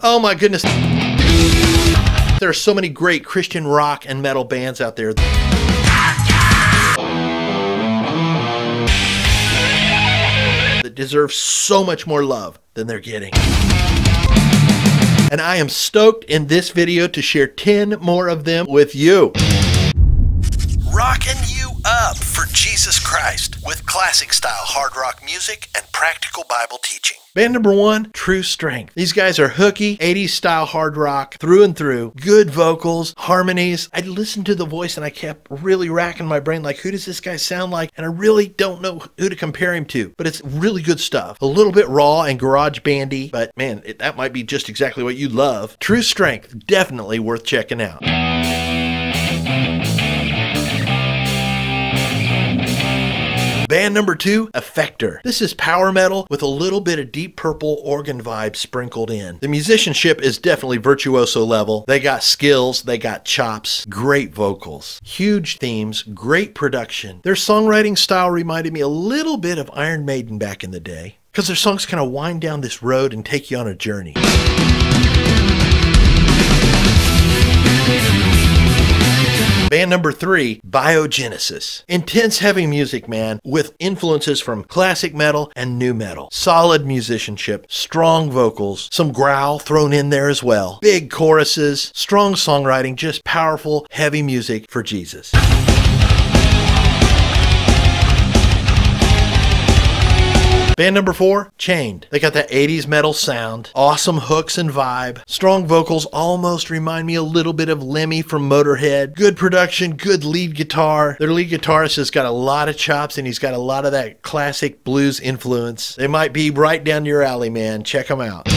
Oh my goodness. There are so many great Christian rock and metal bands out there. That deserve so much more love than they're getting. And I am stoked in this video to share 10 more of them with you. Rocking you up Jesus Christ with classic style hard rock music and practical Bible teaching. Band number one, True Strength. These guys are hooky, 80s style hard rock through and through. Good vocals, harmonies. I listened to the voice and I kept really racking my brain like, who does this guy sound like? And I really don't know who to compare him to, but it's really good stuff. A little bit raw and garage bandy, but man, it, that might be just exactly what you love. True Strength, definitely worth checking out. Band number two, Effector. This is power metal with a little bit of deep purple organ vibe sprinkled in. The musicianship is definitely virtuoso level. They got skills, they got chops, great vocals, huge themes, great production. Their songwriting style reminded me a little bit of Iron Maiden back in the day because their songs kind of wind down this road and take you on a journey. Band number three, Biogenesis. Intense heavy music, man, with influences from classic metal and nu metal. Solid musicianship, strong vocals, some growl thrown in there as well. Big choruses, strong songwriting, just powerful, heavy music for Jesus. Band number four, Chained. They got that 80s metal sound, awesome hooks and vibe, strong vocals almost remind me a little bit of Lemmy from Motorhead. Good production, good lead guitar. Their lead guitarist has got a lot of chops and he's got a lot of that classic blues influence. They might be right down your alley, man. Check them out.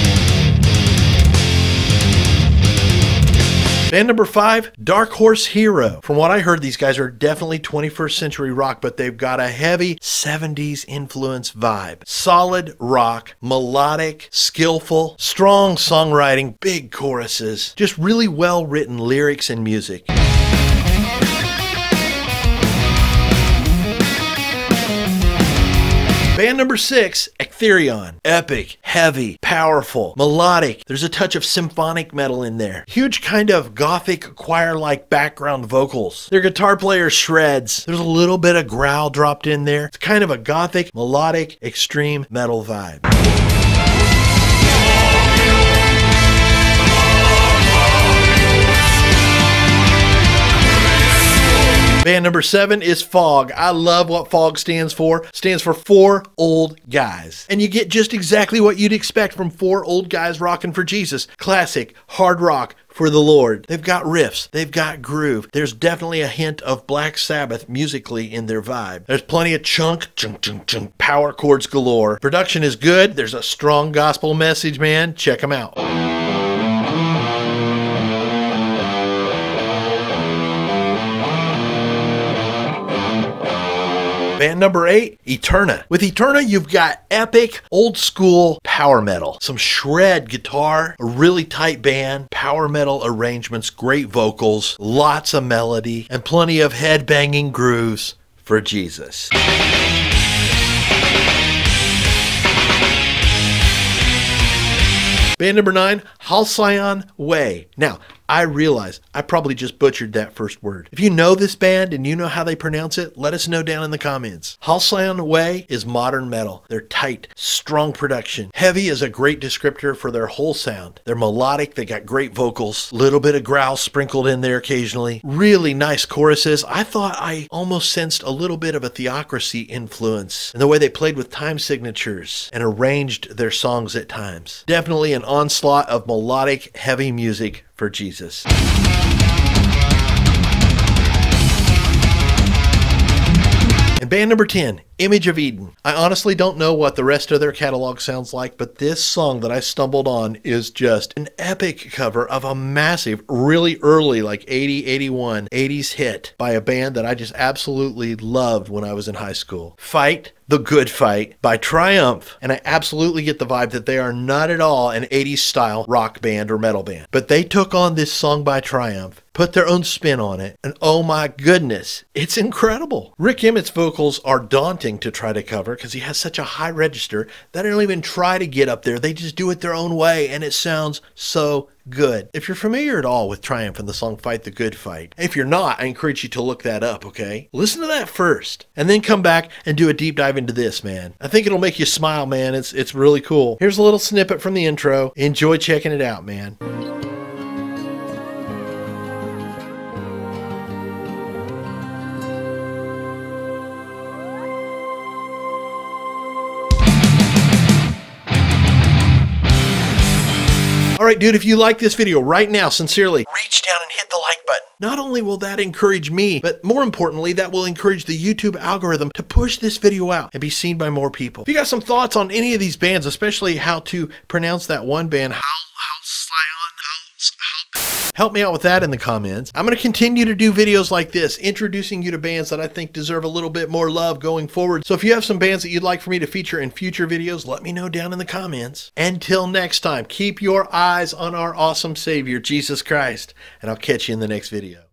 Band number five, Dark Horse Hero. From what I heard, these guys are definitely 21st century rock, but they've got a heavy 70s influence vibe. Solid rock, melodic, skillful, strong songwriting, big choruses, just really well written lyrics and music. Band number six, Ectherion. Epic, heavy, powerful, melodic. There's a touch of symphonic metal in there. Huge kind of gothic choir like background vocals. Their guitar player shreds. There's a little bit of growl dropped in there. It's kind of a gothic, melodic, extreme metal vibe. Band number seven is Fog. I love what Fog stands for. Stands for four old guys. And you get just exactly what you'd expect from four old guys rocking for Jesus. Classic, hard rock, for the Lord. They've got riffs, they've got groove. There's definitely a hint of Black Sabbath musically in their vibe. There's plenty of chunk, chunk, chunk, chunk, power chords galore. Production is good. There's a strong gospel message, man. Check them out. Band number eight, Eterna. With Eterna, you've got epic, old school power metal, some shred guitar, a really tight band, power metal arrangements, great vocals, lots of melody, and plenty of head banging grooves for Jesus. Band number nine, Halcyon Way. Now, I realize I probably just butchered that first word. If you know this band and you know how they pronounce it, let us know down in the comments. Halcyon Way is modern metal. They're tight, strong production. Heavy is a great descriptor for their whole sound. They're melodic, they got great vocals, little bit of growl sprinkled in there occasionally. Really nice choruses. I thought I almost sensed a little bit of a theocracy influence in the way they played with time signatures and arranged their songs at times. Definitely an onslaught of melodic, heavy music for Jesus. Band number 10, Image of Eden. I honestly don't know what the rest of their catalog sounds like, but this song that I stumbled on is just an epic cover of a massive, really early, like 80, 81, 80s hit by a band that I just absolutely loved when I was in high school. Fight the Good Fight by Triumph. And I absolutely get the vibe that they are not at all an 80s style rock band or metal band. But they took on this song by Triumph put their own spin on it, and oh my goodness, it's incredible. Rik Emmett's vocals are daunting to try to cover because he has such a high register that I don't even try to get up there. They just do it their own way, and it sounds so good. If you're familiar at all with Triumph and the song Fight the Good Fight, if you're not, I encourage you to look that up, okay? Listen to that first and then come back and do a deep dive into this, man. I think it'll make you smile, man. It's it's really cool. Here's a little snippet from the intro. Enjoy checking it out, man. All right, dude, if you like this video right now, sincerely, Reach down and hit the like button. not only will that encourage me, but more importantly, that will encourage the YouTube algorithm to push this video out and be seen by more people. If you got some thoughts on any of these bands, especially how to pronounce that one band, help me out with that in the comments. I'm going to continue to do videos like this, introducing you to bands that I think deserve a little bit more love going forward. So if you have some bands that you'd like for me to feature in future videos, let me know down in the comments. Until next time, keep your eyes on our awesome Savior, Jesus Christ, and I'll catch you in the next video.